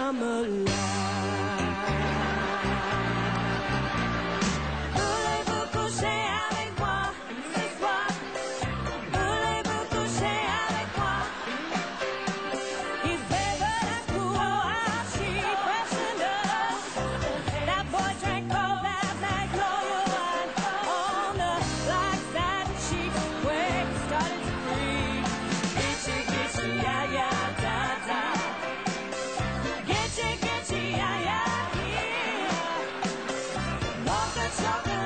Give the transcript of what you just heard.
I'm alive. Let's